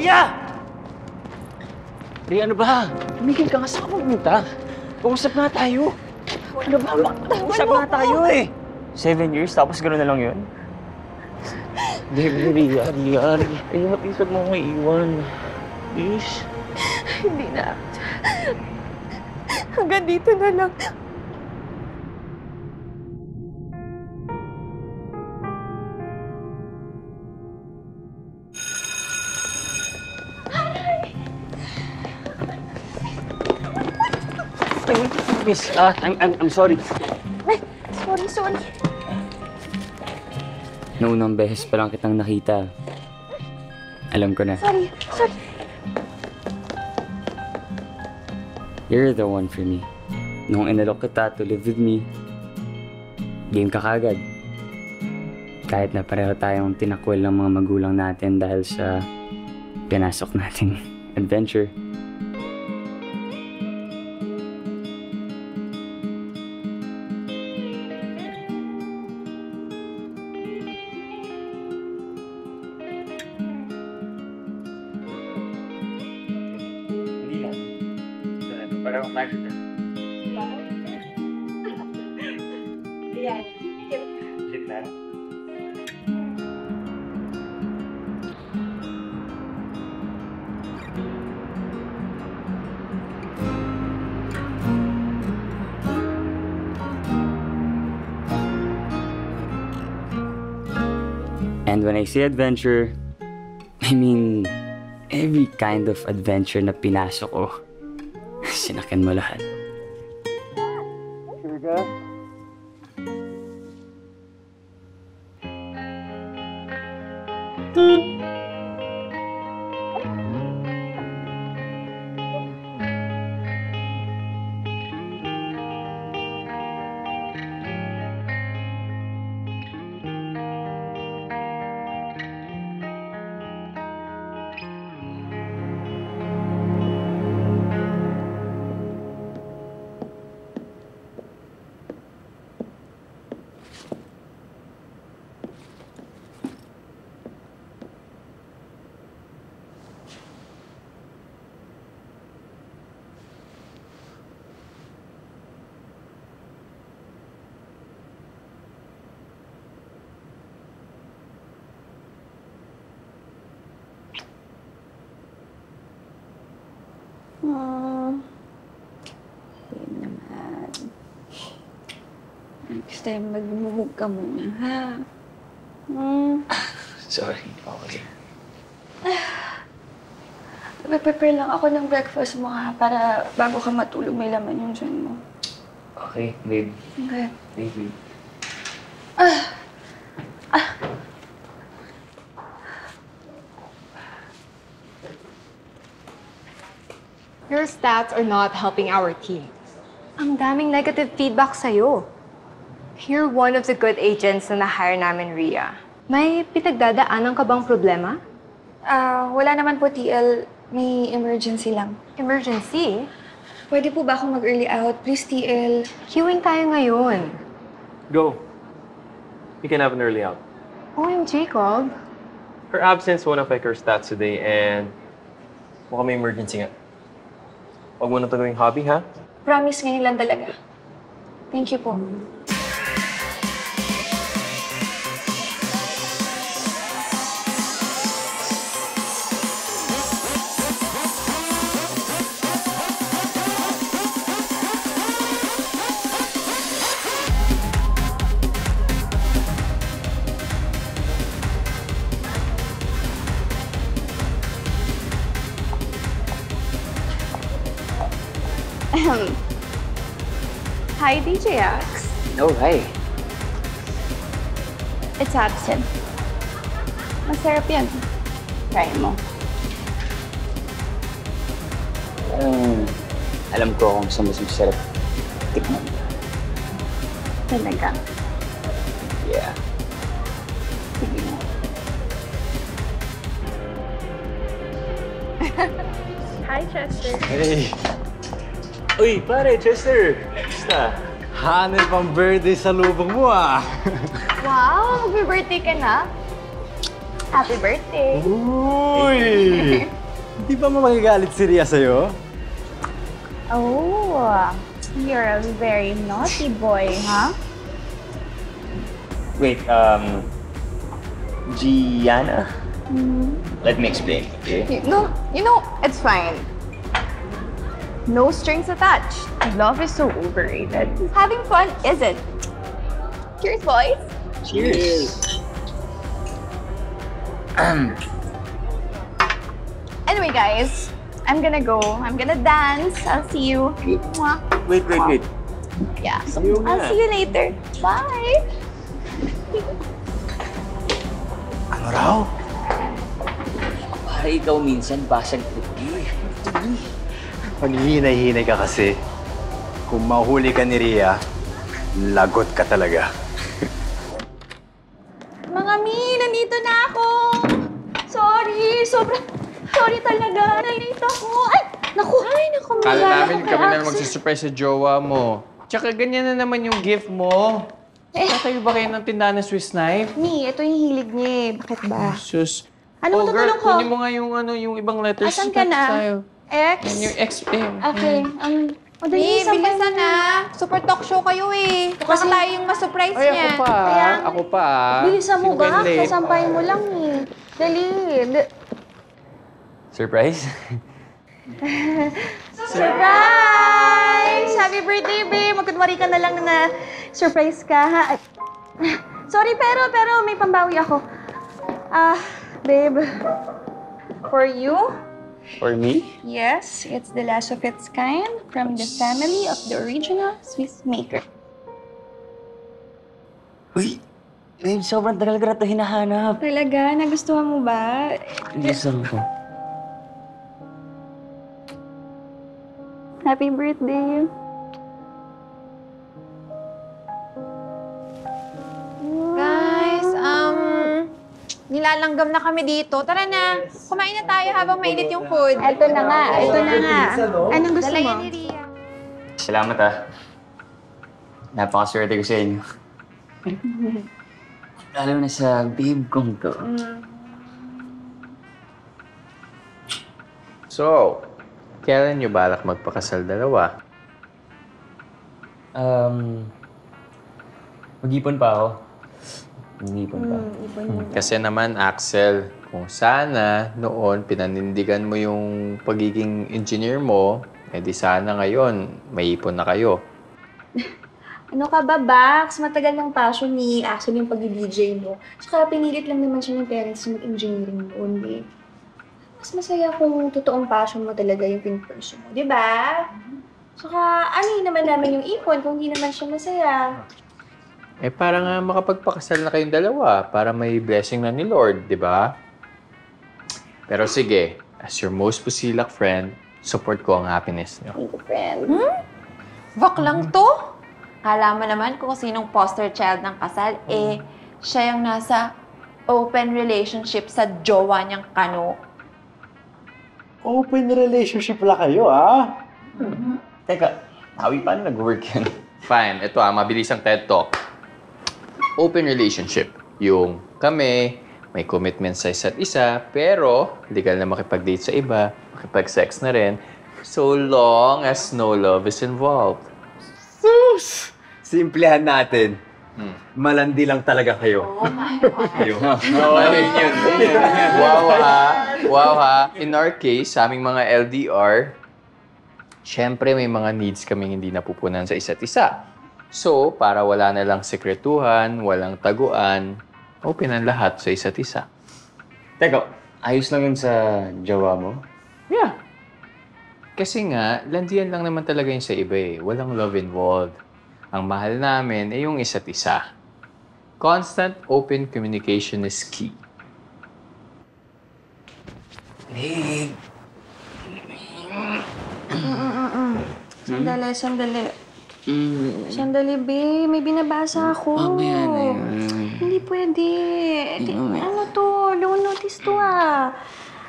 Ria! Ria, ano ba? Tumigil ka nga. Saan ka pumunta? Kausap nga tayo. Ano ba? Kausap nga tayo eh. Seven years, tapos gano'n na lang yun? Baby, Ria, Ria, Ria. Ria, please huwag mo akong iiwan. Please. Hindi na. Hanggang dito na lang. Miss, ah, I'm, I'm, I'm sorry. Ay, sorry, sorry. Noong beses pa lang kitang nakita. Alam ko na. Sorry, sorry. You're the one for me. Nung inalok kita to live with me, game ka kagad. Kahit na pareho tayong tinakwil ng mga magulang natin dahil sa pinasok nating adventure. I say adventure, I mean every kind of adventure na pinasok ko. Sinakin mo lahat. Next time, magmumug ka muna, ha? Hmm. Sorry. Okay. Prepare lang ako ng breakfast mo, ha? Para bago ka matulog, may laman yung dyan mo. Okay, babe. Okay. Thank you. Your stats are not helping our team. Ang daming negative feedback sa'yo. You're one of the good agents na na-hire namin, Ria. May pinagdadaanan ka bang problema? Ah, wala naman po, TL. May emergency lang. Emergency? Pwede po ba ako mag-early out? Please, TL. Queuing tayo ngayon. Go. You can have an early out. OMG, Jacob. Her absence won't affect her stats today and mukhang may emergency nga. Huwag mo na ito gawing hobby, ha? Promise ngayon lang talaga. Thank you po. Hi, DJ Axe. Oh, hi. It's absent. Masarap yan. Try mo. Um, alam ko kung saan mas masarap tikman. Talaga. Yeah. Sige mo. Hi, Chester. Hey! Uy, pare, Chester! Kamusta? Hanep ang birthday sa lubong mo ah. Wow, mag-birthday ka na? Happy birthday! Uy! Di ba magagalit si Ria sa'yo? Oh, you're a very naughty boy, huh? Wait, um... Gianna? Let me explain, okay? You know, you know, it's fine. No strings attached. Love is so overrated. Having fun isn't. Cheers, boys. Cheers! Anyway, guys, I'm gonna go. I'm gonna dance. I'll see you. Mwah. Wait, wait, wait. Yeah. I'll see you later. Bye. Ano raw? Para ikaw minsan basag puti. Paghihinay-hinay ka kasi. Kung mahuli ka ni Ria, lagot ka talaga. Mga Mi, nandito na ako! Sorry, sobrang... Sorry talaga, nalilate ako. Ay, naku! Ay, naku, Kala wala namin kami na magsisurprise sa jowa mo. Tsaka ganyan na naman yung gift mo. Eh. Tatayo ba kayo ng tindahan ng Swiss knife? Mi, ito yung hilig niya eh. Bakit ba? Sus. Ano oh, girl, tutulong ko? kunin mo nga yung, ano, yung ibang letters. Asan ka na? Tayo. X? Yan yung X eh. Okay, um... Madali, Hey, sampay bilisan na. Super talk show kayo eh. Baka tayo yung ma-surprise Ay, ako niyan. pa. Kaya nga. Ako pa. Bilisan mo ba late? Sasampay mo lang eh. Dali. D- Surprise? Surprise! Happy birthday, babe! Magkunwari ka na lang na surprise ka, ha? Sorry, pero, pero may pambawi ako. Ah, babe. For you, For me? yes, it's the last of its kind from the family of the original Swiss maker. Uy! Babe, sobrang tagal ka na ito hinahanap. Talaga? Nagustuhan mo ba? Gusto ko. Happy birthday. Nilalanggam na kami dito. Tara na, kumain na tayo habang mainit yung food. Ito na nga, ito na nga. Anong gusto mo? yan ni Ria. Salamat ah. Napakaswerte ko sa inyo. Lalo na sa babe kong to. So, kailan nyo balak magpakasal dalawa? Um, mag-ipon pa ako. Mag-ipon pa. Kasi naman, Axel, kung sana noon pinanindigan mo yung pagiging engineer mo, edi sana ngayon, may ipon na kayo. Ano ka ba, Bax? Matagal ng passion ni Axel yung pag-DJ mo. Tsaka pinilit lang naman siya ng parents na mag-engineering noon, eh. Mas masaya kung totoong passion mo talaga yung pin-pursue mo, di ba? Tsaka ano yun naman namin yung ipon kung hindi naman siya masaya. Eh, para nga makapagpakasal na kayong dalawa, para may blessing na ni Lord, di ba? Pero sige, as your most pusilak friend, support ko ang happiness niyo. Thank you, friend. Vak lang to. Kala mo naman kung sinong poster child ng kasal, eh, siya yung nasa open relationship sa jowa niyang kano. Open relationship pala kayo, ah. Teka, Tawi, paano nag-work yan? Fine, ito ah, mabilis ang TED Talk. Open relationship. Yung kami, may commitment sa isa't isa, pero legal na makipag-date sa iba, makipag-sex na rin, so long as no love is involved. Sus! Simplehan natin. Malandi lang talaga kayo. Yun, yun, yun. Wow ha. Wow ha. In our case, sa aming mga LDR, syempre may mga needs kaming hindi napupunan sa isa't isa. So, para wala na lang sekretuhan, walang taguan, open ang lahat sa isa't isa. Teka, ayos lang yun sa jowa mo? Yeah. Kasi nga, landian lang naman talaga yun sa iba eh. Walang love involved. Ang mahal namin ay yung isa't isa. Constant open communication is key. Babe, Sandali, sandali. Mm, Sandali, babe. May binabasa ako. mamaya na yun. Hindi pwede. Di- Mamaya. ano to? Low notice to ah.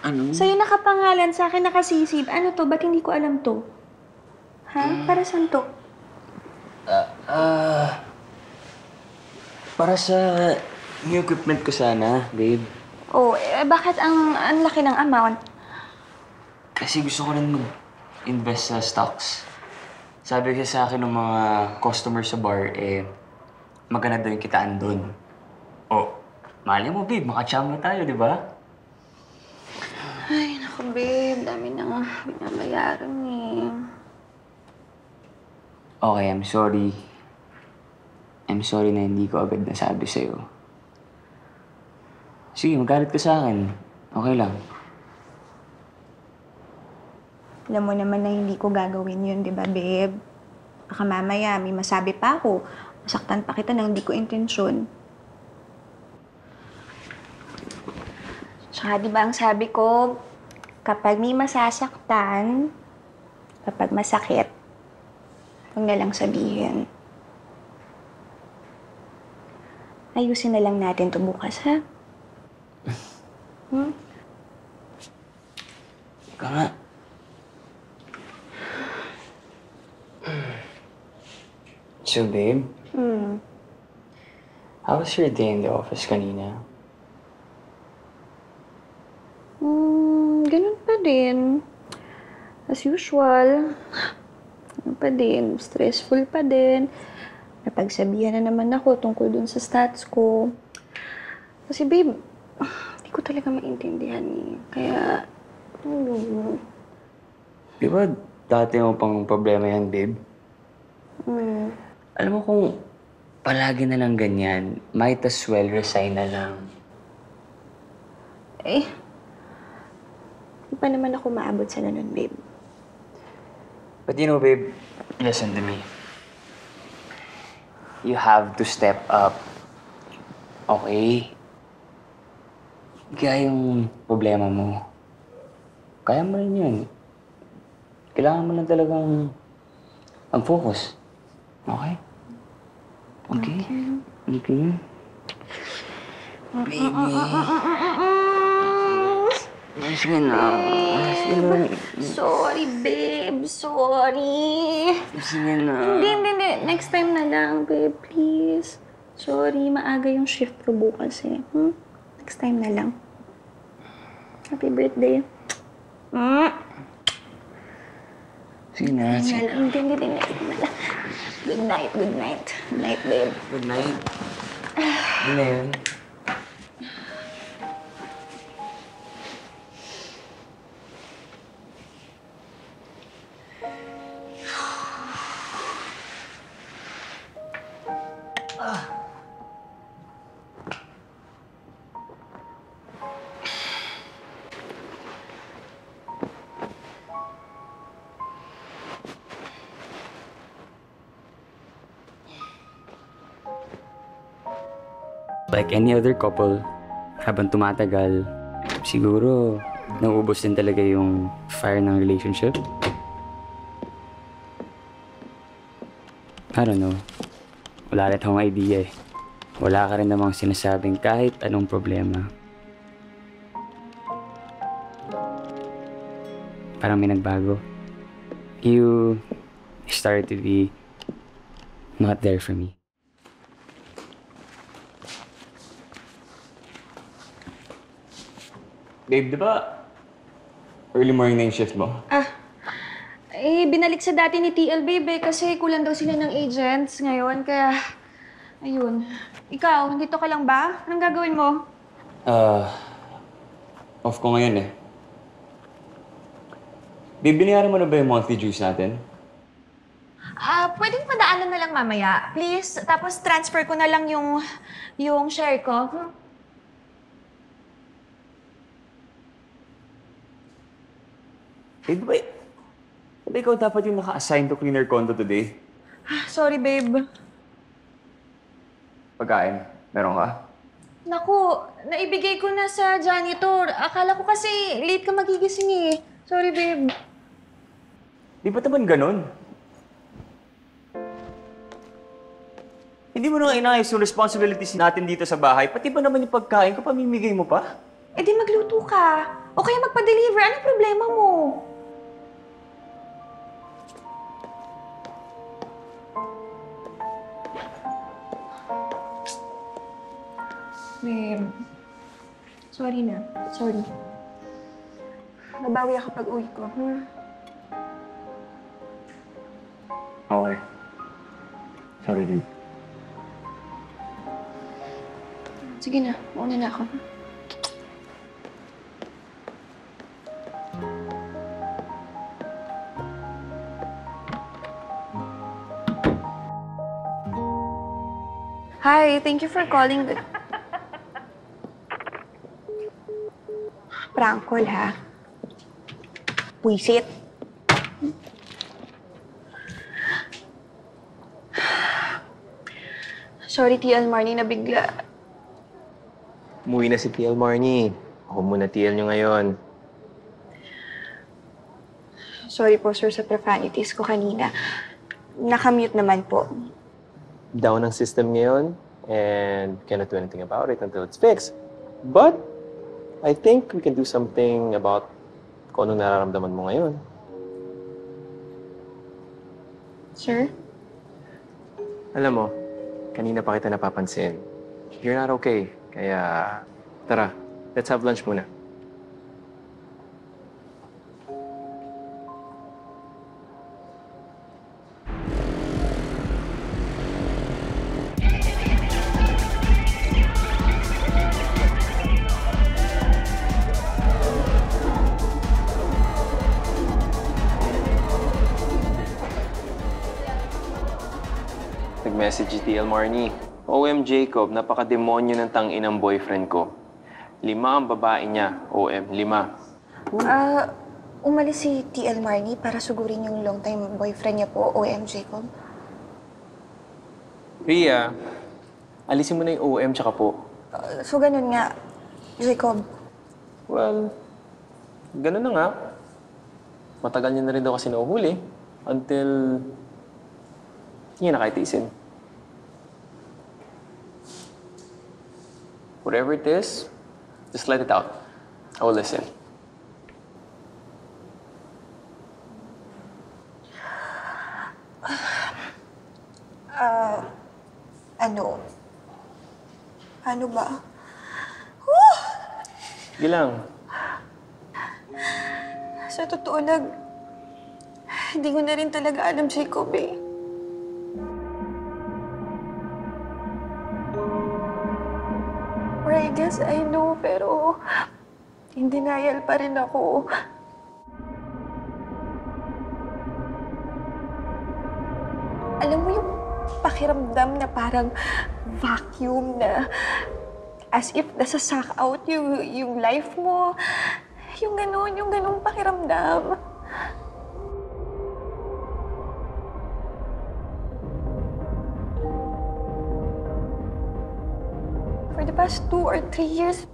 Ano? Sa'yo nakapangalan, sa akin nakasisib. Ano to? Ba't hindi ko alam to? Ha? Para saan to? Ah, para sa new equipment ko sana, babe. Oh, eh, bakit ang, ang laki ng amount? Kasi gusto ko rin mag-invest sa stocks. Sabi kasi sa akin ng mga customer sa bar, eh, maganda daw yung kitaan doon. Oh, mali mo, babe. Makachamba tayo, di ba? Ay, naku, babe. Dami nang binabayaran eh. Okay, I'm sorry. I'm sorry na hindi ko agad nasabi sa'yo. Sige, magalit ka sa akin. Okay lang. Alam mo naman na hindi ko gagawin yun, di ba, babe? Baka mamaya may masabi pa ako. Masaktan pa kita nang hindi ko intensyon. Tsaka di ba ang sabi ko, kapag may masasaktan, kapag masakit, huwag na lang sabihin. Ayusin na lang natin to bukas, ha? Hmm? Ika nga. So, babe, Hmm. how was your day in the office kanina? Hmm, ganun pa din. As usual. Ganun pa din. Stressful pa din. Napagsabihan na naman ako tungkol dun sa stats ko. Kasi babe, hindi ko talaga maintindihan eh. Kaya, hmm, Di ba dati mo pang problema yan, babe? hmm. Alam mo kung palagi na lang ganyan, might as well resign na lang. Eh, hindi pa naman ako maabot sa ganun, babe. But you know, babe, listen to me. You have to step up. Okay? Kaya yung problema mo, kaya mo rin yun. Kailangan mo lang talagang mag-focus. Okay? Okay? Okay? Baby. Sige na. Sige na. Sorry, babe. Sorry. Sige na. Hindi, hindi, hindi. Next time na lang, babe. Please. Sorry, maaga yung shift ko bukas eh. Hmm? Next time na lang. Happy birthday. Mm. Sige na. Hindi Sige na lang. Hindi, hindi, hindi. Next time na lang. Good night, good night. Good night, babe. Good night. Ano na yun? Like any other couple, habang tumatagal, siguro nauubos din talaga yung fire ng relationship. I don't know. Wala rin akong idea eh. Wala ka rin namang sinasabing kahit anong problema. Parang may nagbago. You started to be not there for me. Babe, di ba early morning na yung shift mo? Eh, binalik sa dati ni TL Babe eh, kasi kulang daw sila ng agents ngayon, kaya... Ayun. Ikaw, nandito ka lang ba? Anong gagawin mo? Ah, off ko ngayon eh. Babe, binayaran mo na ba yung monthly dues natin? Ah, pwedeng padaanan na lang mamaya, please. Tapos transfer ko na lang yung yung share ko. Hmm? Babe, di ba, di ba ikaw dapat yung naka-assign to clean your condo today? Ah, Sorry, babe. Pagkain, meron ka? Naku, naibigay ko na sa janitor. Akala ko kasi late ka magigising eh. Sorry, babe. Di ba naman ganun? Hindi mo na inayos yung responsibilities natin dito sa bahay, pati ba naman yung pagkain ko, pamimigay mo pa? Eh di magluto ka. O kaya magpa-deliver. Anong problema mo? Babe, Sorry na. Sorry. Mabawi ako pag uwi ko. Hmm? Okay. Sorry din. Sige na. Mauna na ako. Hi, thank you for calling the... Prank call, ha? Puisit. Sorry, TL Marnie, na bigla. Umuwi na si TL Marnie. Ako muna TL nyo ngayon. Sorry po, sir, sa profanities ko kanina. Nakamute naman po. Down ang system ngayon and cannot do anything about it until it's fixed. But I think we can do something about kung anong nararamdaman mo ngayon. Sir? Alam mo, kanina pa kita napapansin. You're not okay. Kaya, tara, let's have lunch muna. Jacob, napaka-demonyo ng tangin boyfriend ko. Lima ang babae niya. OM, lima. Ah, umalis si TL Marnie para sugurin yung long-time boyfriend niya po, OM Jacob. Ria, alisin mo na yung OM tsaka po. Ah, so, ganun nga, Jacob. Well, ganun na nga. Matagal niya na rin daw kasi nauhuli. Until... Hindi niya na kahit isin. Whatever it is, just let it out. I will listen. Ah, ano? Ano ba? Sige lang. Sa totoo lang, hindi ko na rin talaga alam, Jacob eh. Or I know, pero in denial pa rin ako. Alam mo yung pakiramdam na parang vacuum na as if nasa-suck out yung, yung life mo. Yung ganun, yung ganun pakiramdam. For the past two or three years,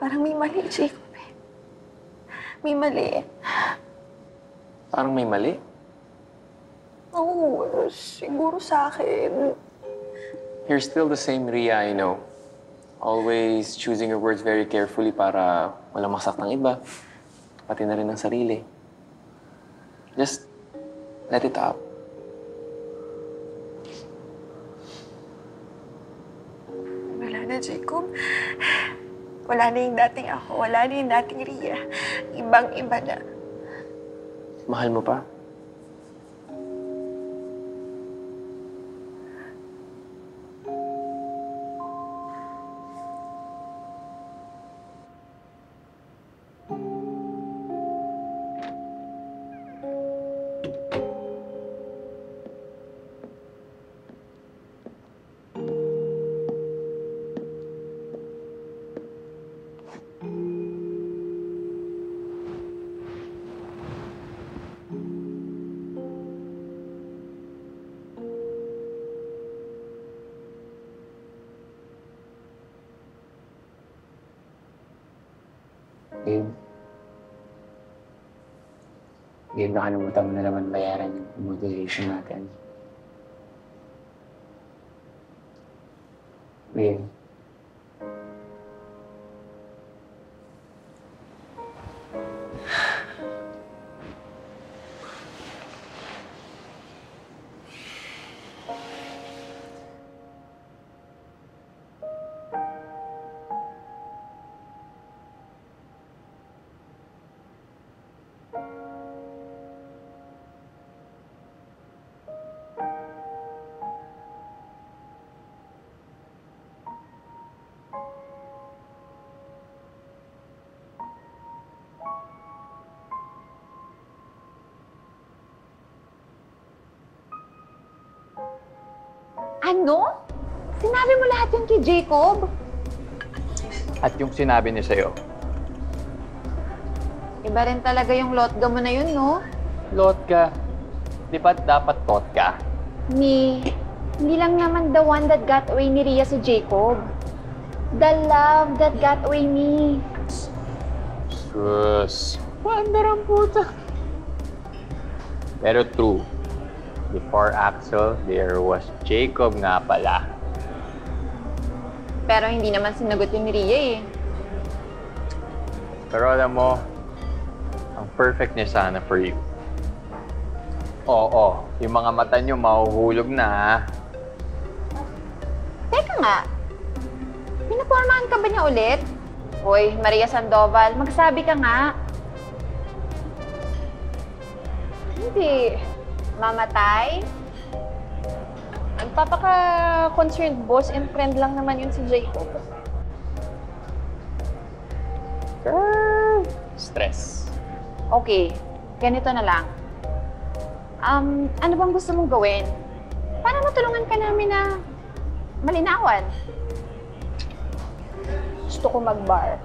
parang may mali, Jacob. eh. May mali. Parang may mali. Oo, siguro sa akin. You're still the same Ria I know. Always choosing your words very carefully para walang masaktang iba. Pati na rin ang sarili. Just let it out. Wala na, Jacob. Wala na yung dating ako. Wala na yung dating Ria. Ibang-iba na. Mahal mo pa? Babe. Babe, nakalimutan mo na naman bayaran yung motivation natin. Babe. Sinabi mo lahat yun kay Jacob? At yung sinabi niya sa'yo, Iba rin talaga yung lotga mo na yun, no? lot ka. Di ba dapat tot ka? Ni, hindi lang naman the one that got away ni Ria si Jacob. The love that got away me. Sus. Pandarang puta. Pero true. Before Axel, there was Jacob nga pala. Pero hindi naman sinagot yun ni Ria eh. Pero alam mo, ang perfect niya sana for you. Oo, yung mga mata niyo mahuhulog na ha. Teka nga, pinapormahan ka ba niya ulit? Hoy, Maria Sandoval, magsabi ka nga. Hindi. Mamatay? Nagpapaka-concerned boss and friend lang naman yun si Jacob. Girl! Stress. Okay, ganito na lang. Um, ano bang gusto mong gawin? Para matulungan ka namin na malinawan. Gusto ko mag-bar.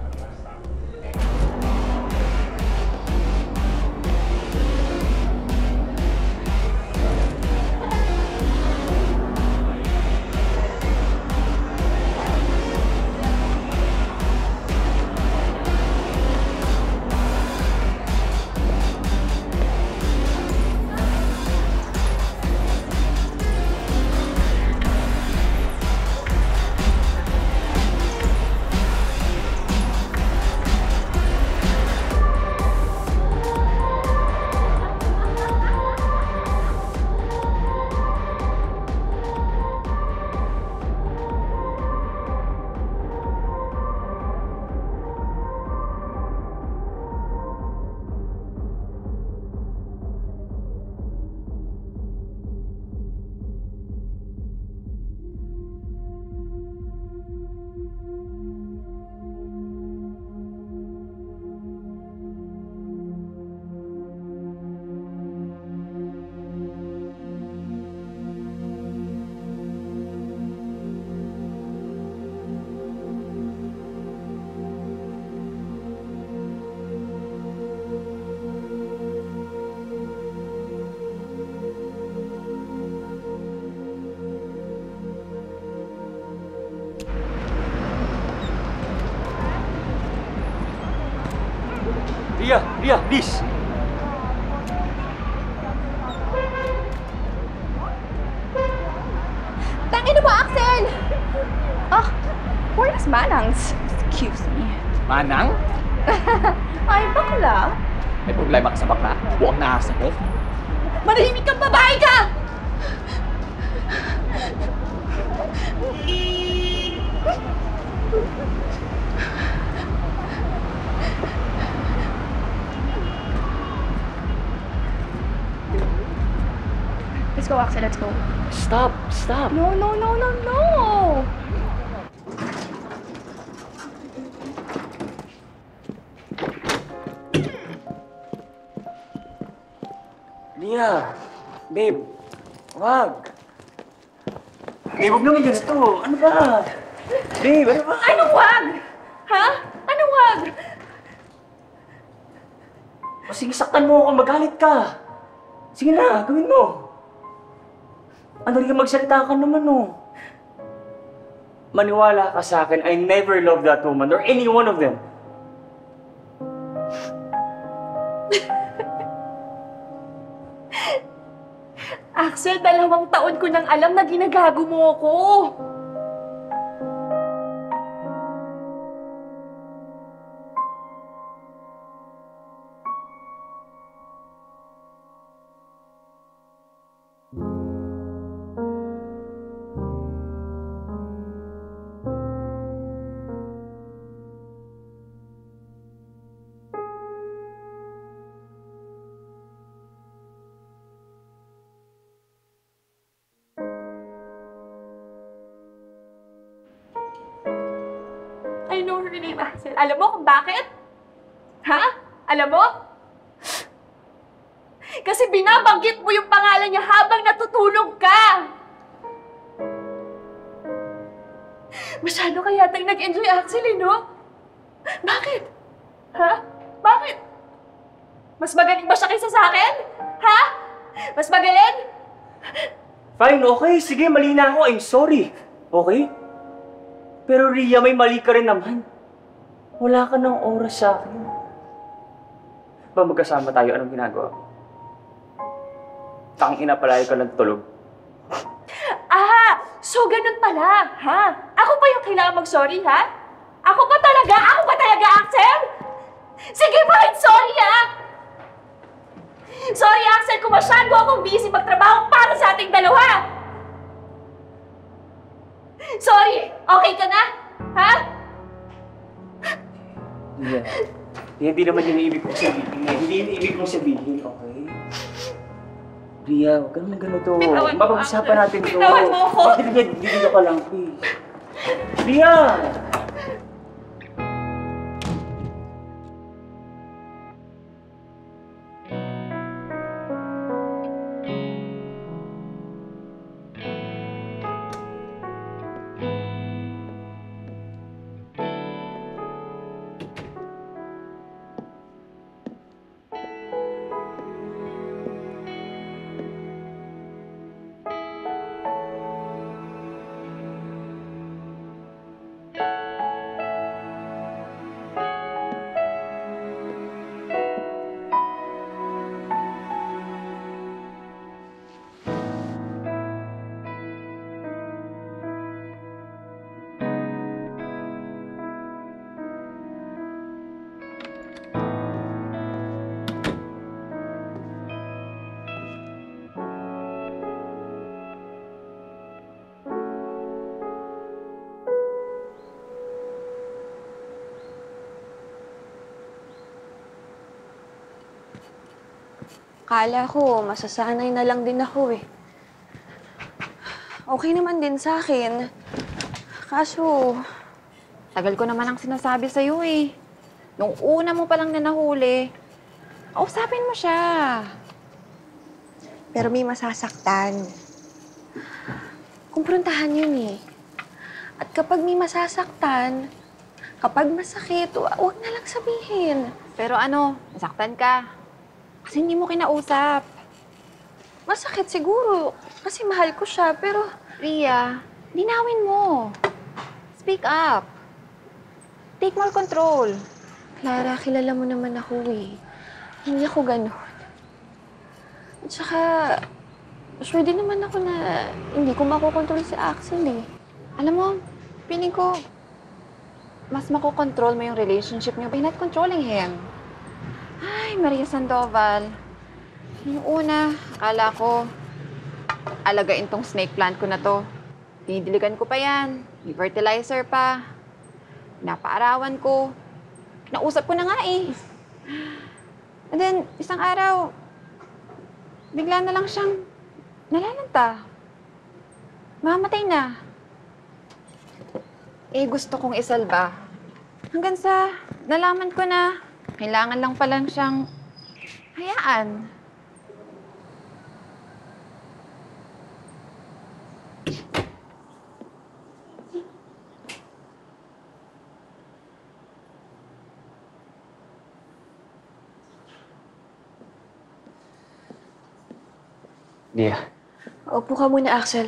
Ria! Babe! Wag! Babe, huwag naman ganito. Ano ba? Babe, ano ba? Anong wag? Ha? Anong wag? O sige, saktan mo ako. Magalit ka. Sige na, gawin mo. Ano rin magsalita ka naman, oh. Maniwala ka sa akin, I never loved that woman or any one of them. Axel, dalawang taon ko nang alam na ginagago mo ako. Alam mo kung bakit? Ha? Alam mo? Kasi binabanggit mo yung pangalan niya habang natutulog ka! Masyado ka yatang nag-enjoy actually, no? Bakit? Ha? Bakit? Mas magaling ba siya kaysa sa akin? Ha? Mas magaling? Fine, okay. Sige, mali na ako. I'm sorry. Okay? Pero Ria, may mali ka rin naman. Wala ka ng oras sa akin. Ba magkasama tayo, anong ginagawa mo? Tanging ina palagi ka lang tulog. Ah! So ganun pala, ha? Ako pa yung kailangan mag-sorry, ha? Ako pa talaga? Ako pa talaga, Axel? Sige, fine, sorry, ha? Sorry, Axel, kung masyado akong busy magtrabaho para sa ating dalawa. Sorry, okay ka na? Ha? Ria, hindi naman yun ang ibig kong sabihin. Hindi yun ang ibig kong sabihin, okay? Ria, huwag ka naman ganito. Bitawan mo Mapag-usapan ako. natin to. Bitawan mo ako. Bakit ka lang, please. Ria! Kala ko, masasanay na lang din ako eh. Okay naman din sa akin. Kaso, Tagal ko naman ang sinasabi sa'yo eh. Nung una mo palang na nahuli, kausapin mo siya. pero may masasaktan. Kumprontahan yun eh. At kapag may masasaktan, kapag masakit, wa- wag na lang sabihin. Pero ano, nasaktan ka. Kasi hindi mo kinausap. Masakit siguro, kasi mahal ko siya, pero Ria, linawin mo. Speak up. Take more control. Clara, kilala mo naman ako eh. Hindi ako ganun. At saka, sure din naman ako na hindi ko makokontrol si Axel eh. Alam mo, feeling ko, mas makokontrol mo yung relationship niyo by not controlling him. Ay, Maria Sandoval. Yung una, akala ko, alagain tong snake plant ko na to. Dinidiligan ko pa yan. May fertilizer pa. Napaarawan ko. Nausap ko na nga eh. And then, isang araw, bigla na lang siyang nalalanta. Mamatay na. Eh, gusto kong isalba. Hanggang sa nalaman ko na kailangan lang palang siyang hayaan. Ria, Opo ka muna, Axel.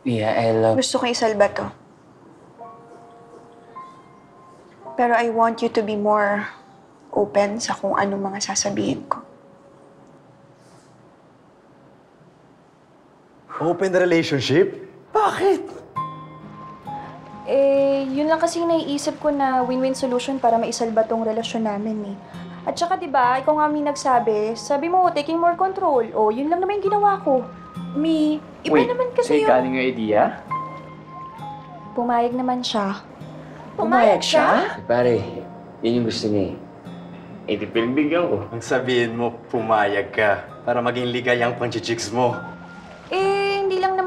Ria, I love... Gusto kong isalba to. Pero I want you to be more open sa kung ano mga sasabihin ko. Open the relationship? Bakit? Eh, yun lang kasi naiisip ko na win-win solution para maisalba tong relasyon namin eh. At saka 'di ba, ikaw nga may nagsabi, sabi mo taking more control. O, yun lang naman yung ginawa ko. Mi, iba Wait, naman sa'yo kasi yung... galing yung idea? Pumayag naman siya. Pumayag siya? Pare, yun yung gusto niya eh. Eh, di pinagbigyan ko. Ang sabihin mo, pumayag ka para maging ligay ang panchichicks mo.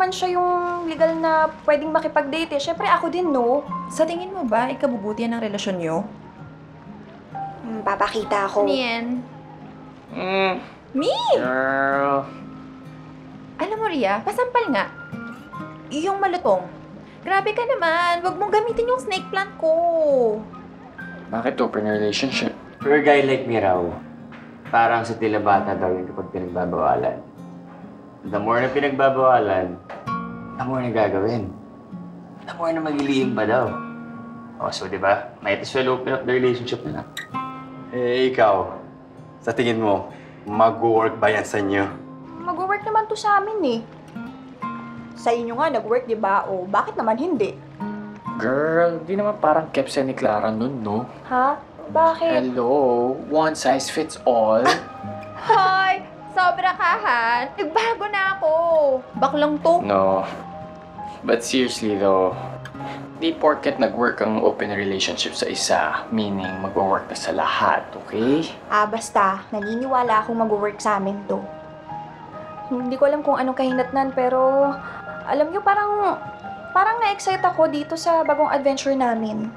naman siya yung legal na pwedeng makipag-date eh. Siyempre ako din, no? Sa tingin mo ba, ikabubuti yan ang relasyon nyo? Hmm, papakita ako. Yan? Mm, Me? girl. Alam mo, Ria, pasampal nga. Yung malutong. Grabe ka naman. Huwag mong gamitin yung snake plant ko. Bakit open relationship? For a guy like me raw, parang sa tila bata daw yun kapag pinagbabawalan. The more na pinagbabawalan, the more na gagawin. The more na maglilihim pa daw. O, so di ba? Might as well open up the relationship na lang. Eh, ikaw, sa tingin mo, mag-work ba yan sa inyo? Mag-work naman to sa amin eh. Sa inyo nga, nag-work, di ba? O, bakit naman hindi? Girl, di naman parang kepsa ni Clara nun, no? Ha? Bakit? Hello, one size fits all. Hoy! Sobra ka, ha? Nagbago na ako. Baklang to. no. But seriously though, di porket nag-work ang open relationship sa isa, meaning mag-work na sa lahat, okay? Ah, basta, naniniwala akong mag-work sa amin to. Hindi ko alam kung anong kahinatnan, pero alam nyo, parang, parang na-excite ako dito sa bagong adventure namin.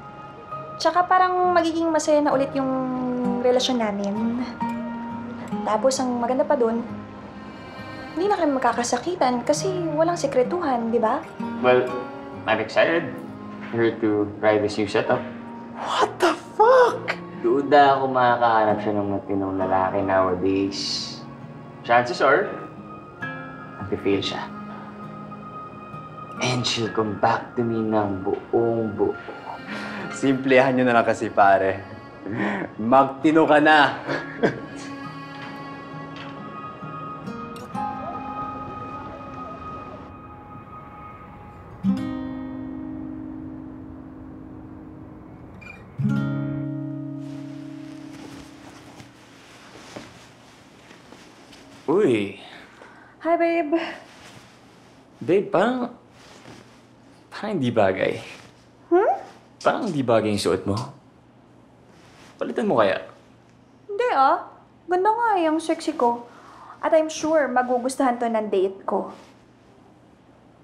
Tsaka parang magiging masaya na ulit yung relasyon namin. Tapos ang maganda pa dun, hindi na kami makakasakitan kasi walang sekretuhan, di ba? Well, I'm excited for her to try this new setup. What the fuck? Duda ako makakahanap siya ng matinong lalaki nowadays. Chances are, nag-fail siya. And she'll come back to me ng buong buo. Simplehan nyo na lang kasi, pare. Magtino ka na. Uy, Hi, babe. babe, parang... Parang hindi bagay. Hmm? Parang hindi bagay yung suot mo. Palitan mo kaya? Hindi ah. Ganda nga eh, ang sexy ko. At I'm sure magugustuhan to ng date ko.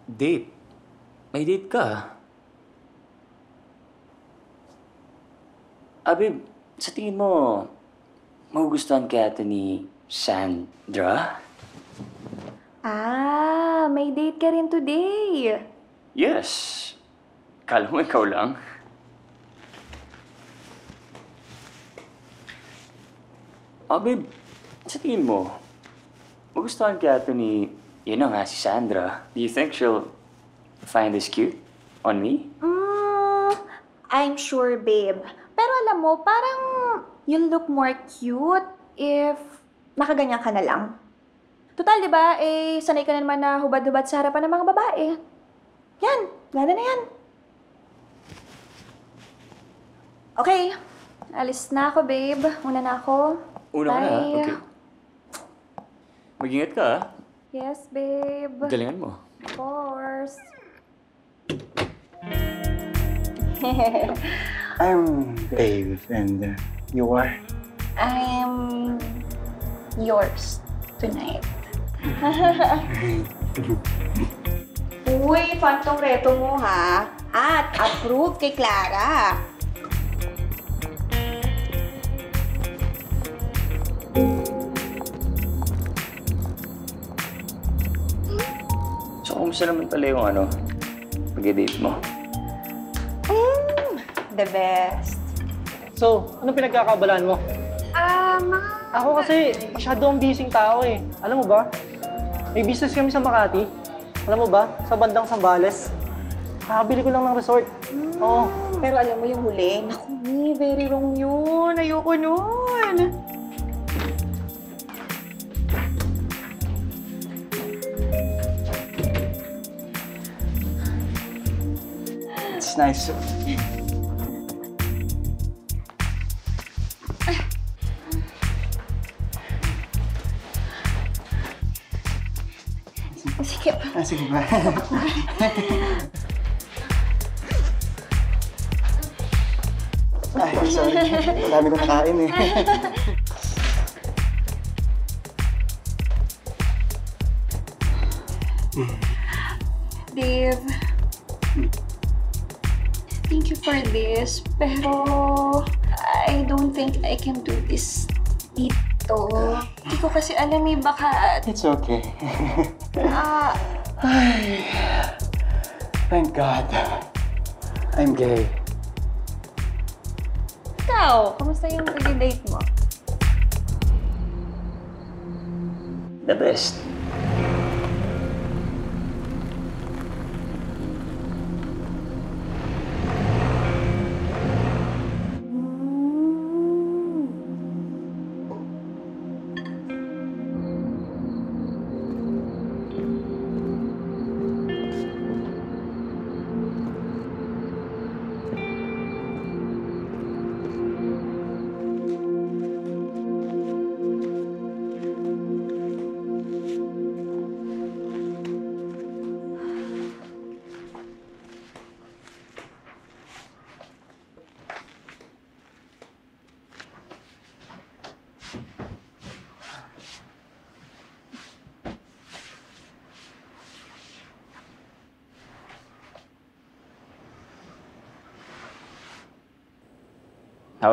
Date? May date ka? Ah, babe, sa tingin mo, magugustuhan kaya ito ni Sandra? Ah, may date ka rin today. Yes. Kala mo ikaw lang? Ah, babe, sa tingin mo, magustuhan kaya ito ni, yun na nga, si Sandra. Do you think she'll find this cute on me? Mm, I'm sure, babe. Pero alam mo, parang you'll look more cute if nakaganyan ka na lang. Total, di ba, eh, sanay ka na naman na hubad-hubad sa harapan ng mga babae. Yan, ganda na yan. Okay, alis na ako, babe. Una na ako. Una ka na. Bye. okay. Mag-ingat ka, ah. Yes, babe. Galingan mo. Of course. I'm Dave, and uh, you are? I'm yours tonight. Uy, fun tong reto mo ha. At approve kay Clara. So, kumusta naman pala yung ano, pag-date mo? The best. So, ano pinagkakabalaan mo? Ah, mga... Ako kasi masyado ang busy tao eh. Alam mo ba? May business kami sa Makati. Alam mo ba? Sa bandang Sambales. Kakabili ko lang ng resort. Oo. Pero alam mo yung huli, naku, very wrong yun. Ayoko nun. It's nice. Sige. Ah, sige ba? Ay, sorry. Marami ko nakain eh. Dave. Thank you for this, pero I don't think I can do this dito. Hindi ko kasi alam eh, baka... It's okay. Ah, Thank God. I'm gay. ikaw, kamusta yung pag-date mo? The best.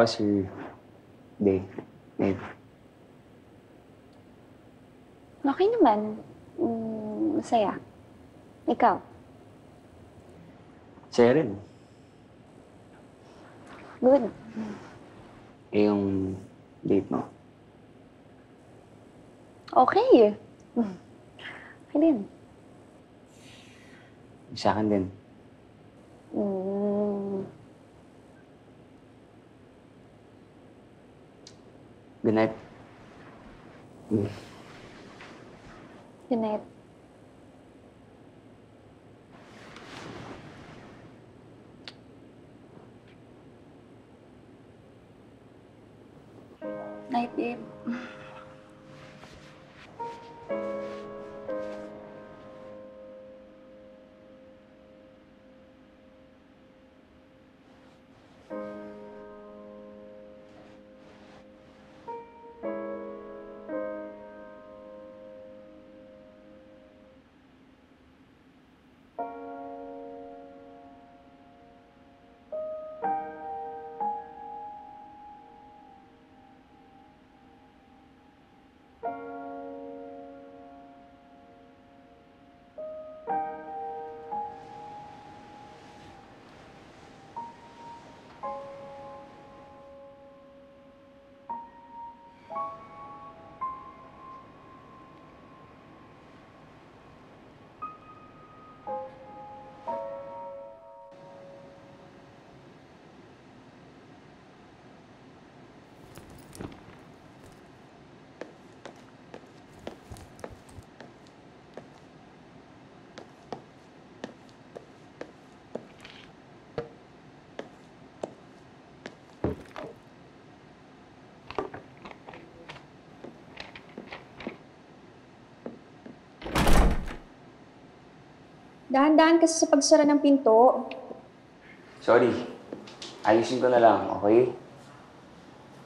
How was your day, Babe? Okay naman. Mm, masaya. Ikaw? Sa'yo rin. Good. Eh, yung date mo. Okay. Okay din. Sa akin din. Mm. Good night. Good night. Night, babe. Dahan-dahan kasi sa pagsara ng pinto. Sorry. Ayusin ko na lang, okay?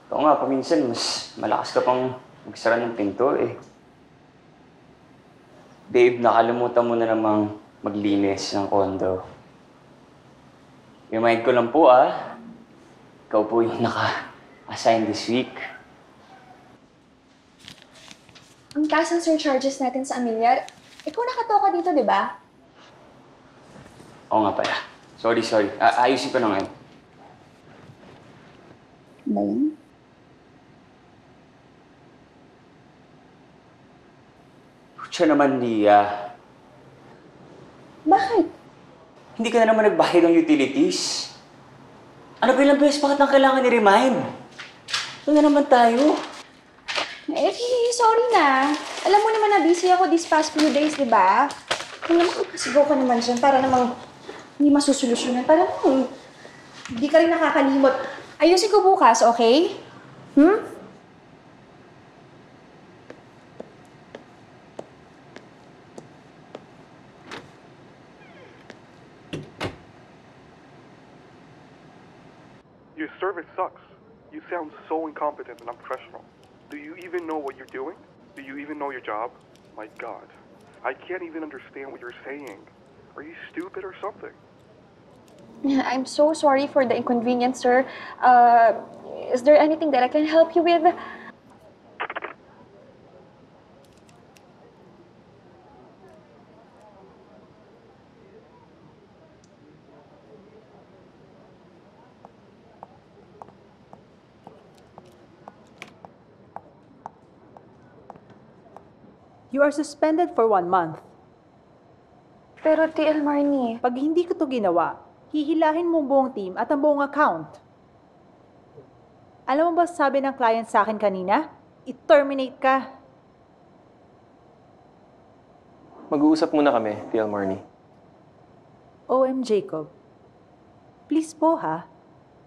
Oo nga, paminsan mas malakas ka pang magsara ng pinto eh. Babe, nakalimutan mo na namang maglinis ng kondo. Remind ko lang po ah, ikaw po yung naka-assign this week. Ang taas ng surcharges natin sa Amilyar. Ikaw nakatoka dito, di ba? Oo nga pala. Sorry, sorry. A- ayusin ko na ngayon. Ba yan? Siya naman, Lia. Bakit? Hindi ka na naman nagbayad ng utilities. Ano ba ilang beses bakit nang kailangan ni-remind? Ito na naman tayo. Eh, sorry na. Alam mo naman na busy ako these past few days, di ba? Kung naman kapasigaw ka naman dyan para namang hindi masusolusyonan. Para mo, hindi ka rin nakakalimot. Ayusin ko bukas, okay? Hmm? Your service sucks. You sound so incompetent and unprofessional. Do you even know what you're doing? Do you even know your job? My god. I can't even understand what you're saying. Are you stupid or something? I'm so sorry for the inconvenience, sir. Uh, is there anything that I can help you with? You are suspended for one month. Pero TL Marnie, Pag hindi ko to ginawa, hihilahin mo ang buong team at ang buong account. Alam mo ba sabi ng client sa akin kanina? I-terminate ka. Mag-uusap muna kami, TL Marnie. OM Jacob. Please po ha.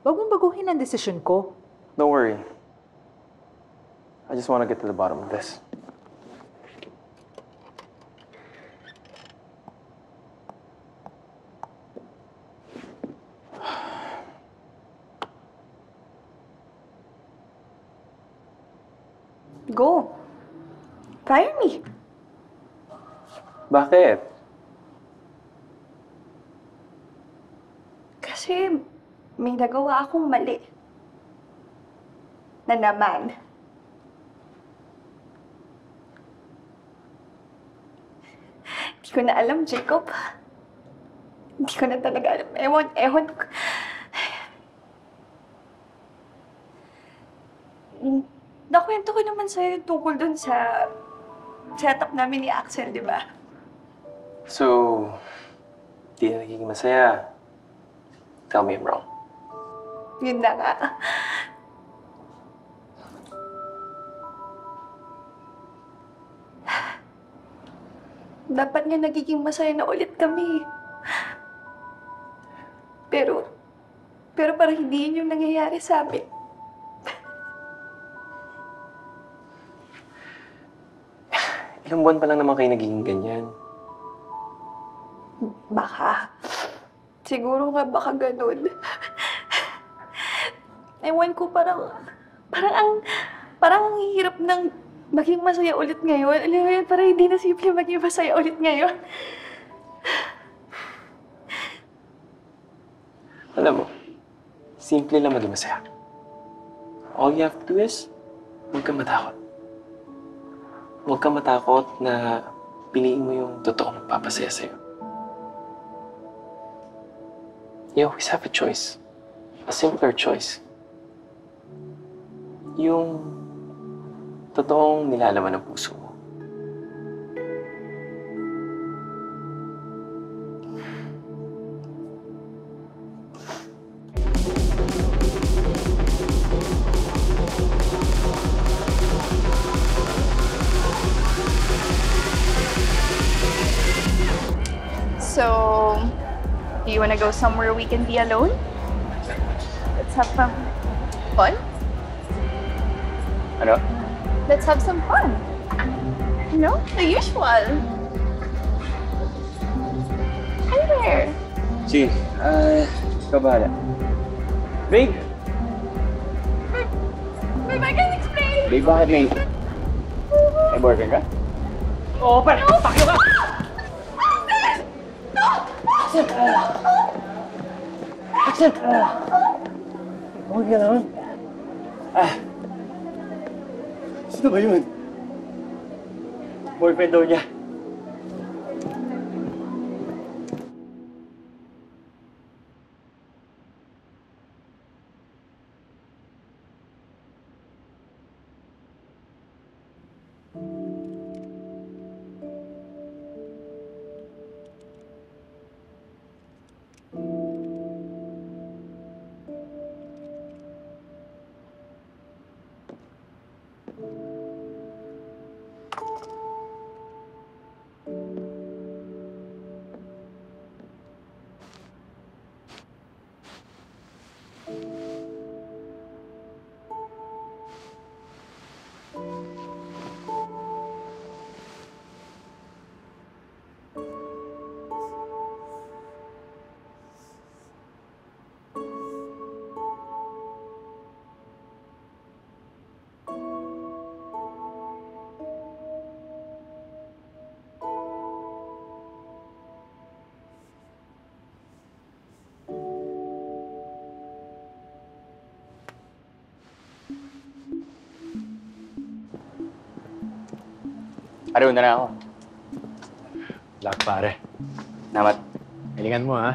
Huwag mong baguhin ang desisyon ko. Don't worry. I just want to get to the bottom of this. go. Fire me. Bakit? Kasi may nagawa akong mali. Na naman. Hindi ko na alam, Jacob. Hindi ko na talaga alam. Ewan, ewan. ko. Nakwento ko naman sa'yo tungkol dun sa setup namin ni Axel, di ba? So, di na nagiging masaya. Tell me I'm wrong. Yun na nga. Dapat nga nagiging masaya na ulit kami. Pero, pero parang hindi yun yung nangyayari sa amin. Ilang buwan pa lang naman kayo nagiging ganyan. Baka. Siguro nga baka ganun. Ewan ko parang, parang ang, parang ang hirap ng maging masaya ulit ngayon. Alam mo yun, parang hindi na simple maging masaya ulit ngayon. Alam mo, simple lang maging masaya. All you have to do is, huwag kang matakot. Huwag kang matakot na piliin mo yung totoong magpapasaya sa'yo. You always have a choice. A simpler choice. Yung totoong nilalaman ng puso mo. You want to go somewhere we can be alone? Let's have some fun. Ano? Let's have some fun. You know, the usual. Anywhere. Sige, ah, ikaw bahala. Babe! Maybe I can explain. Babe, bakit may... May boyfriend ka? Oo, pare! Pakyo ka! Axel! Okay ka naman? Ah. Sino ba yun? Boyfriend daw niya. Pare, una na ako. Luck, pare. Namat. Hilingan mo, ha?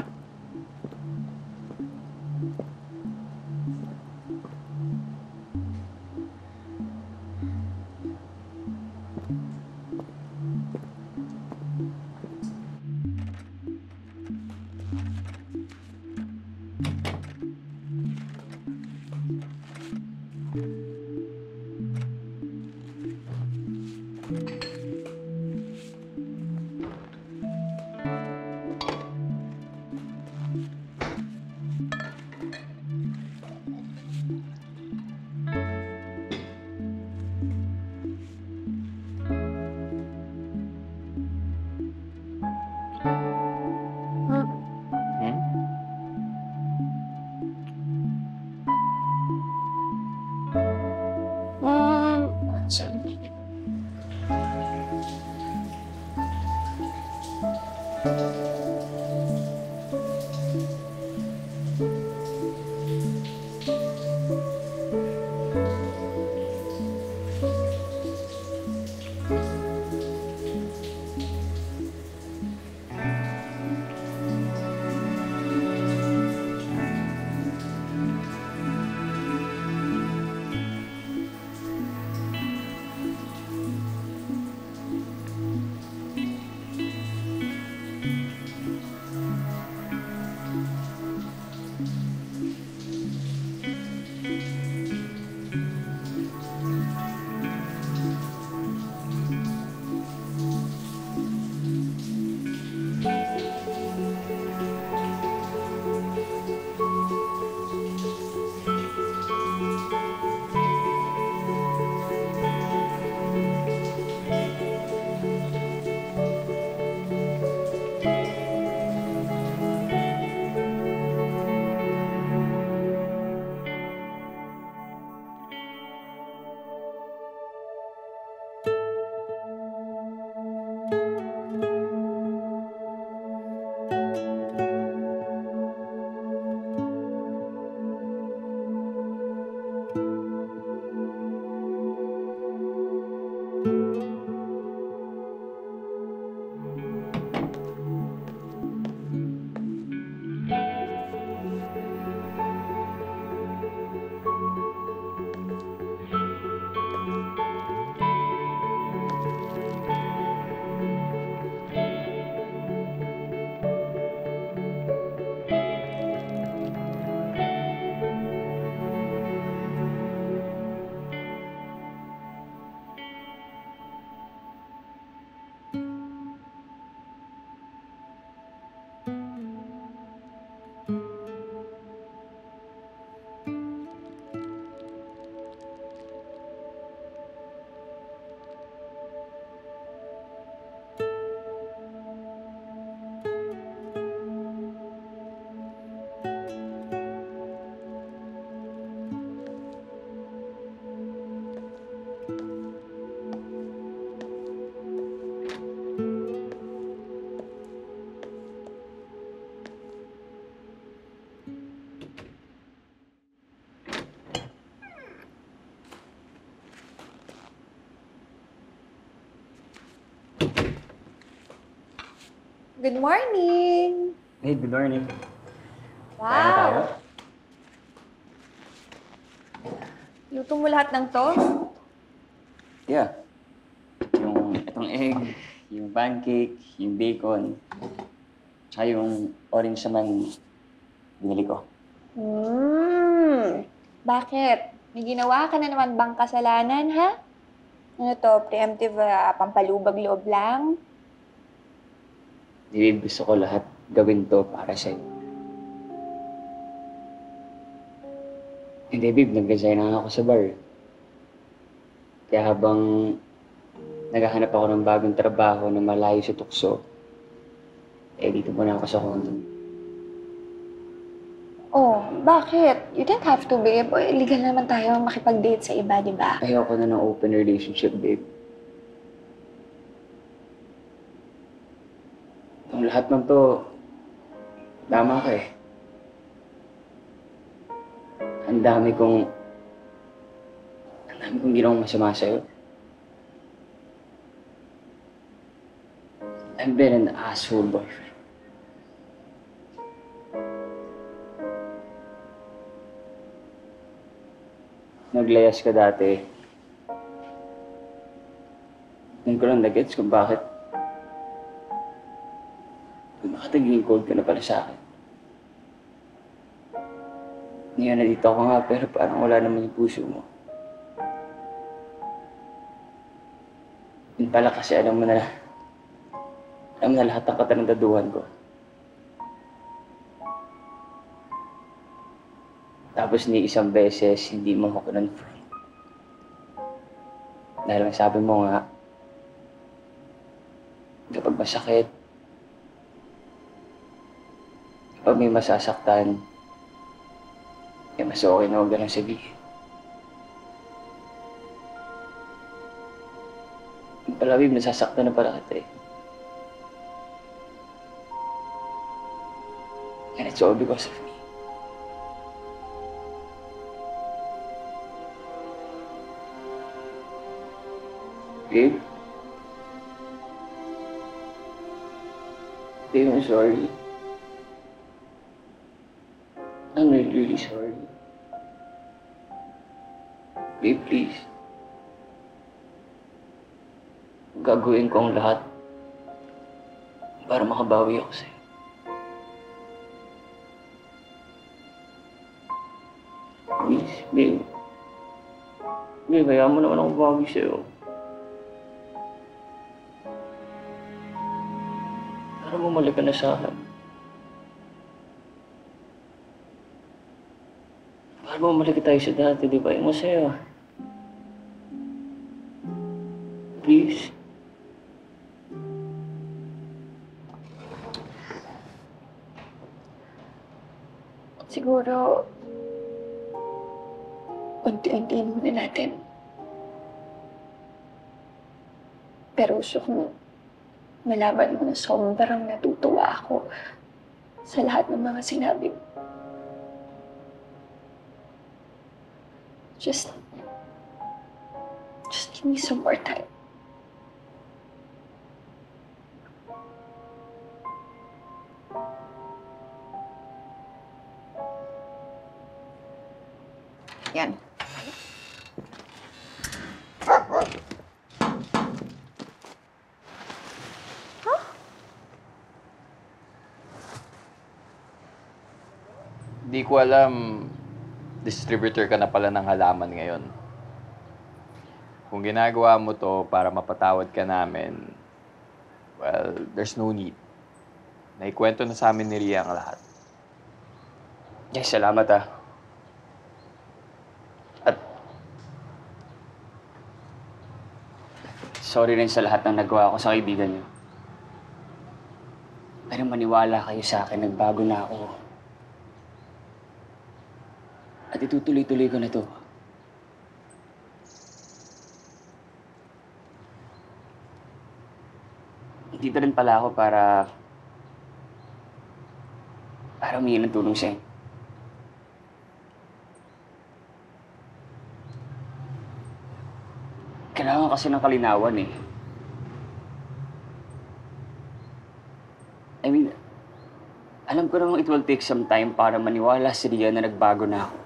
Good morning! Hey, good morning. Wow! Luto mo lahat ng to? Yeah. Yung itong egg, yung pancake, yung bacon, tsaka yung orange naman binili ko. Hmm. Bakit? May ginawa ka na naman bang kasalanan, ha? Ano to, preemptive ah, pampalubag loob lang? Babe, gusto ko lahat gawin to para sa'yo. Hindi babe, nag-resign na ako sa bar. Kaya habang naghahanap ako ng bagong trabaho na malayo sa tukso, eh dito muna ako sa condo. Oh, bakit? You didn't have to, babe. O, illegal naman tayo makipag-date sa iba, di ba? Ayoko na ng open relationship, babe. Itong lahat ng to, tama ka eh. Ang dami kong... Ang dami kong ginawang masama sa'yo. I've been an asshole boyfriend. Naglayas ka dati. Ngayon ko lang nag-gets kung bakit nakataging cold ka na pala sa akin. Ngayon, nandito ako nga, pero parang wala naman yung puso mo. Yun pala kasi alam mo na, alam na lahat ng katarantaduhan ko. Tapos ni isang beses, hindi mo ako confront. Dahil ang sabi mo nga, kapag masakit, kapag may masasaktan, eh mas okay na huwag ka lang sabihin. Pala, nasasaktan na pala kita eh. And it's all because of me. Babe? Babe, I'm sorry. Really, sorry. Babe, please. Gagawin ko ang lahat para makabawi ako sa'yo. Please, babe. Babe, hayaan mo naman ako bawi sa'yo. Para bumalik ka na sa akin. Bumalik tayo sa dati, di ba? Yung masaya. Please. Siguro, unti-untiin muna natin. Pero gusto kong malaman mo na sobrang natutuwa ako sa lahat ng mga sinabi mo. Just, just give me some more time. Yan. Di ko alam, distributor ka na pala ng halaman ngayon. Kung ginagawa mo to para mapatawad ka namin, well, there's no need. Naikwento na sa amin ni Ria ang lahat. Yes, salamat ah. At... Sorry rin sa lahat ng nagawa ko sa kaibigan niyo. Pero maniwala kayo sa akin, nagbago na ako. At itutuloy-tuloy ko na to. Dito rin pala ako para... para humingi ng tulong sa inyo. Kailangan kasi ng kalinawan eh. I mean, alam ko namang it will take some time para maniwala si Ria na nagbago na ako.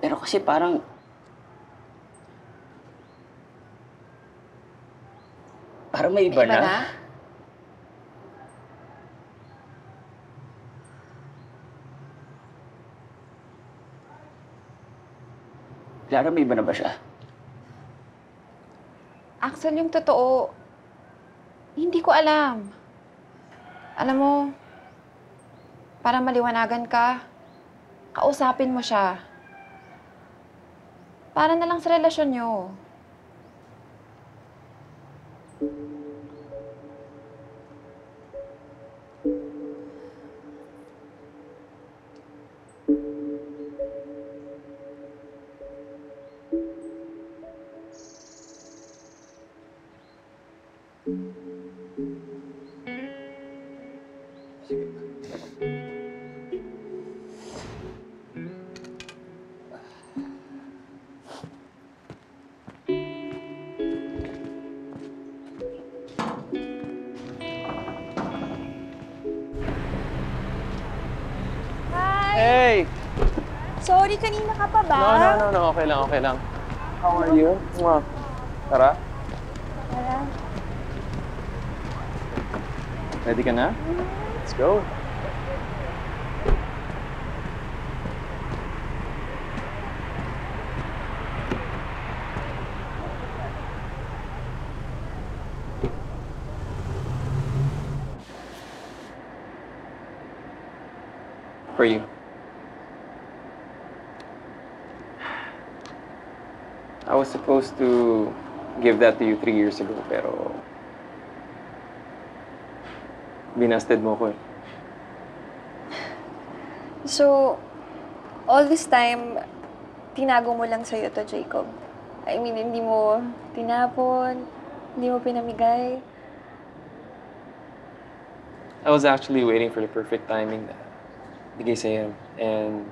Pero kasi parang... Parang may iba, Iba na. na? Clara, may iba na ba siya? Axel, yung totoo, hindi ko alam. Alam mo, para maliwanagan ka, kausapin mo siya. Para na lang sa relasyon nyo. Ba? No, no, no, no. Okay lang, okay lang. How are you? Mwah. Tara. Tara. Ready ka na? Let's go. For you. I was supposed to give that to you three years ago, pero binasted mo ko eh. So, all this time, tinago mo lang sa'yo to, Jacob. I mean, hindi mo tinapon, hindi mo pinamigay. I was actually waiting for the perfect timing na bigay sa'yo. And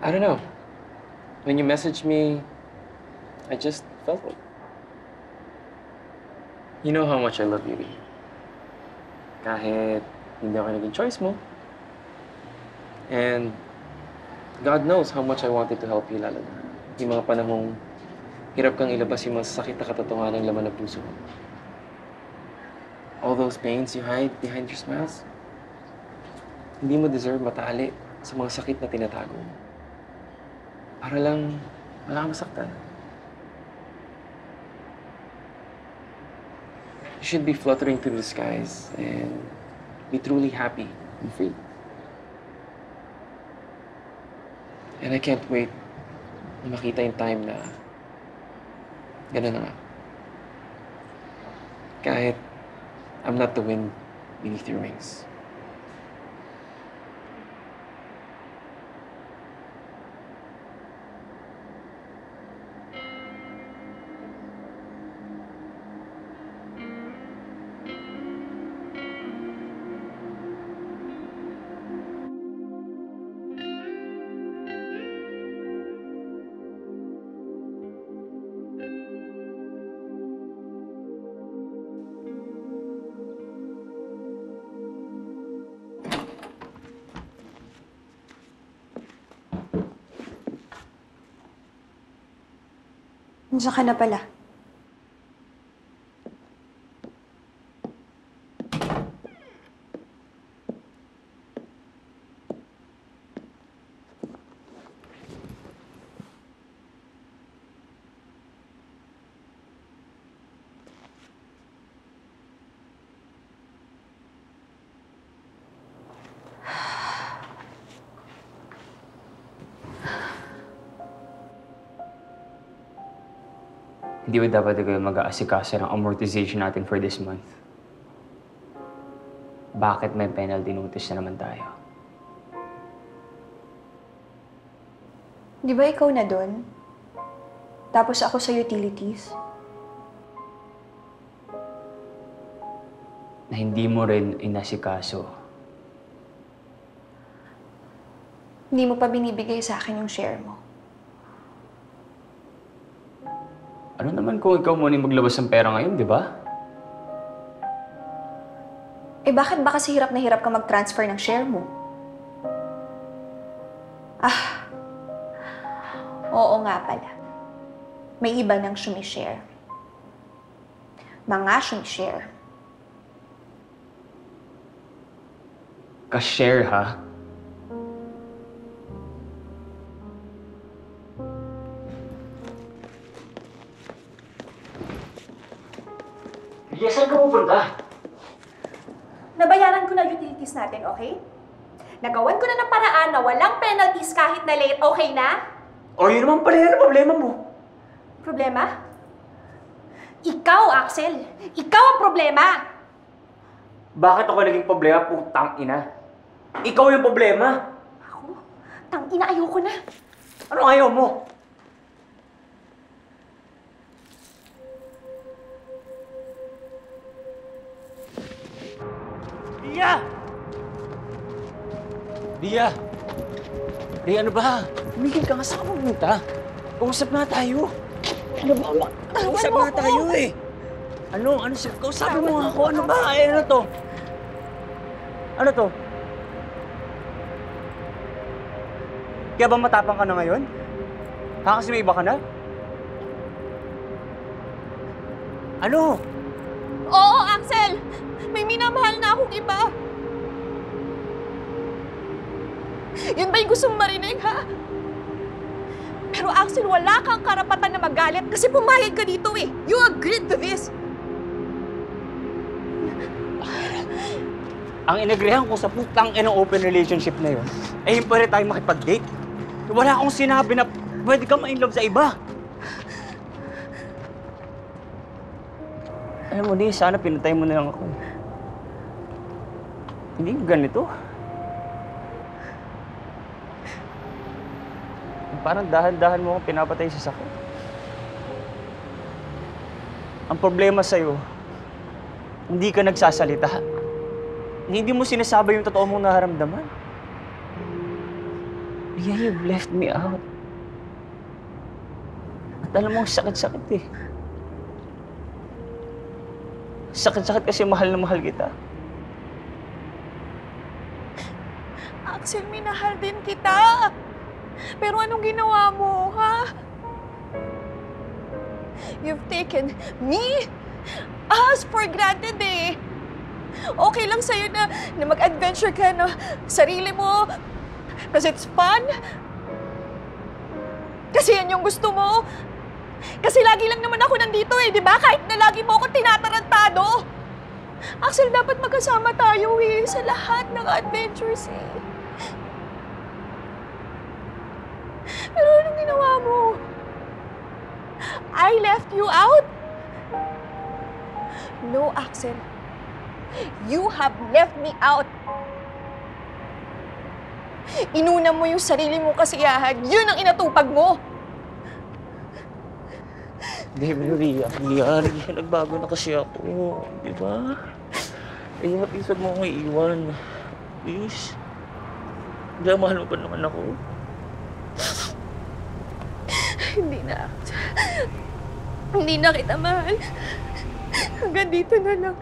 I don't know. When you messaged me, I just felt it. You know how much I love you, Lee. Kahit hindi ako naging choice mo. And God knows how much I wanted to help you, lalo na yung mga panahong hirap kang ilabas yung mga sakit na katotohanan ng laman ng puso mo. All those pains you hide behind your smiles, hindi mo deserve matali sa mga sakit na tinatago mo. Para lang wala kang masaktan. Should be fluttering through the skies and be truly happy and free. And I can't wait na makita yung time na ganun na nga. Kahit I'm not the wind beneath your wings. Nandiyan ka na pala. Hindi ba dapat ikaw yung mag-aasikaso ng amortization natin for this month? Bakit may penalty notice na naman tayo? Di ba ikaw na doon? Tapos ako sa utilities? Na hindi mo rin inasikaso. Hindi mo pa binibigay sa akin yung share mo. Ano naman kung ikaw muna yung maglabas ng pera ngayon, di ba? Eh bakit ba kasi hirap na hirap ka mag-transfer ng share mo? Ah, oo nga pala. May iba nang sumishare. Mga sumishare. Ka-share, ha? Ria, saan ka pupunta? Nabayaran ko na utilities natin, okay? Nagawan ko na ng paraan na walang penalties kahit na late, okay na? O, yun naman pala yan ang problema mo. Problema? Ikaw, Axel! Ikaw ang problema! Bakit ako naging problema, putang ina? Ikaw yung problema. Ako? Tang ina, ayoko na. Ano ayaw mo? Ria! Ria! Ria, ano ba? Tumigil ka nga sa pumunta. Kausap nga tayo. Ano ba? Kausap nga tayo eh. Ano? Ano siya? Kausapin mo nga ako. Ano ba? Eh, ano to? Ano to? Kaya ba matapang ka na ngayon? Ha, kasi may iba ka na? Ano? May minamahal na akong iba. Yun ba yung gusto mong marinig, ha? Pero Axel, wala kang karapatan na magalit kasi pumayag ka dito eh. You agreed to this. Ang inagrehan ko sa putang inang open relationship na yun, eh yung pwede tayo makipag-date. Wala akong sinabi na pwede kang ma-inlove sa iba. Alam mo, di, sana pinatay mo na lang ako. Hindi ganito. Parang dahan-dahan mo akong pinapatay sa sakit. Ang problema sa'yo, hindi ka nagsasalita. Hindi mo sinasabi yung totoo mong naharamdaman. Yeah, you've left me out. At alam mo, sakit-sakit eh. Sakit-sakit kasi mahal na mahal kita. Axel, minahal din kita. Pero anong ginawa mo, ha? You've taken me, us for granted eh. Okay lang sa'yo na, na mag-adventure ka na sarili mo. Kasi it's fun. Kasi yan yung gusto mo. Kasi lagi lang naman ako nandito eh, di ba? Kahit na lagi mo ako tinatarantado. Axel, dapat magkasama tayo eh, sa lahat ng adventures eh. Pero anong ginawa mo? I left you out? No, Axel. You have left me out. Inuna mo yung sarili mo kasiyahan. Yun ang inatupag mo. Hindi, Ria. Ria, Ria, nagbago na kasi ako. Di ba? Ria, please huwag mo akong iiwan. Please. Hindi, mahal mo pa naman ako. Hindi na. Hindi na kita mahal. Hanggang dito na lang.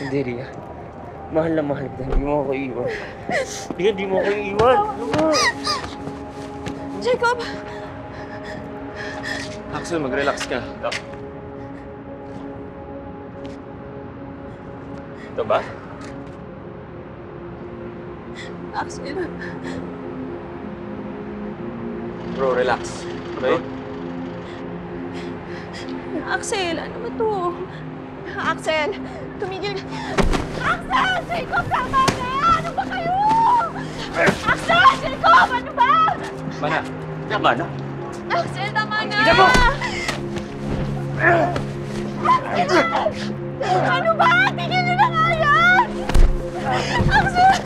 Hindi, Ria. Mahal na mahal kita. Hindi mo ako iiwan. Ria, hindi mo ako iiwan. Jacob! Axel, mag-relax ka. Ito ba? Axel. Bro, relax. Okay? Axel, ano ba to? Axel, tumigil. Axel! Jacob, tama na! Ano ba kayo? Axel! Jacob, ano ba? Mana. Tama na. Axel, tama na! Ina mo! Ano ba? Tingin niyo na nga yan! Axel!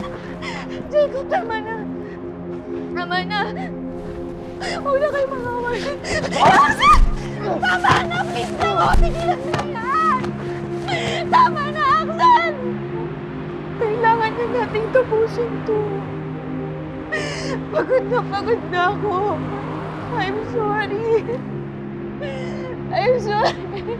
Jacob, tama na. Tama na. Huwag na kayo mangaway. Axel! Nating tapusin to. Pagod na pagod na ako. I'm sorry. I'm sorry.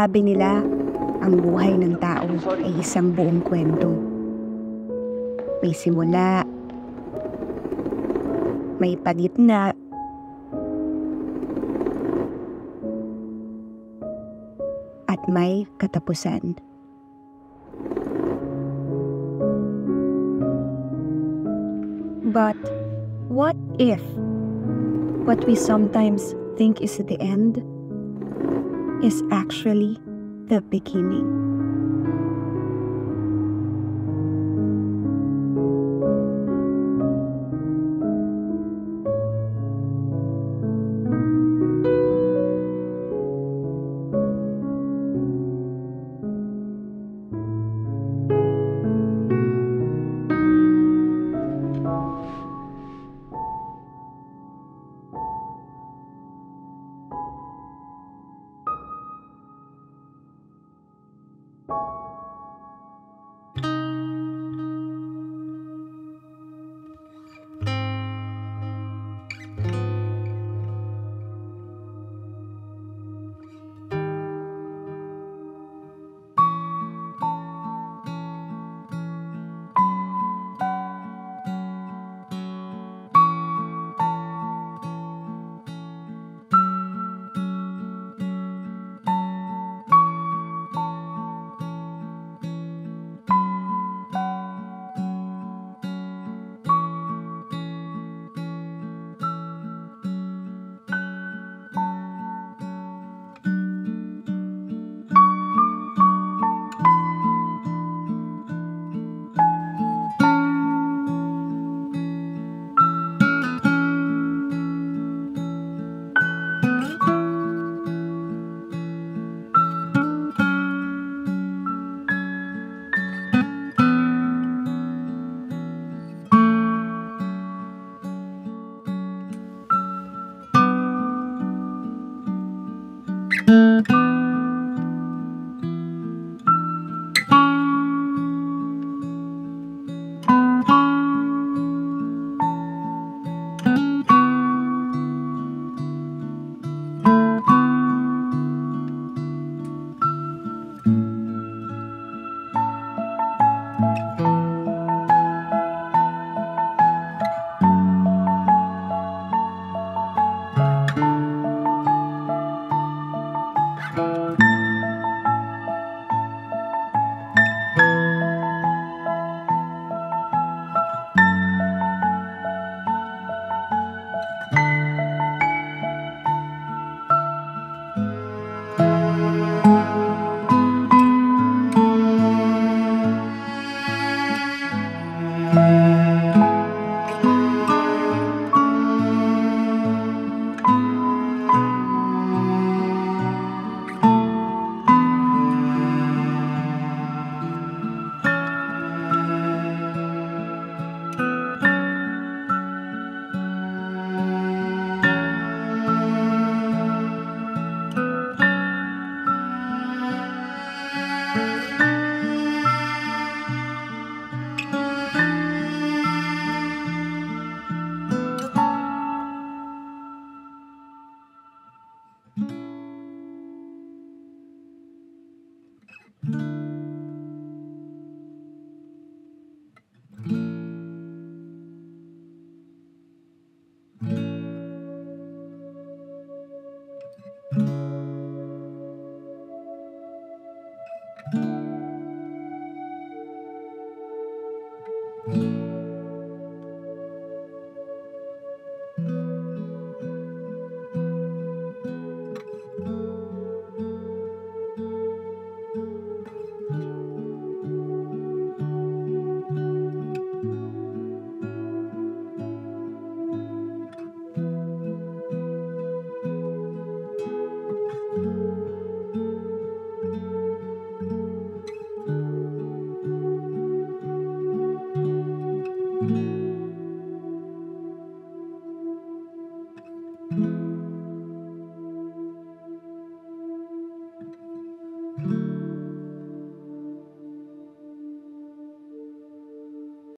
Sabi nila, ang buhay ng tao ay isang buong kwento. May simula, may pagitna, at may katapusan. But what if what we sometimes think is the end is actually the beginning?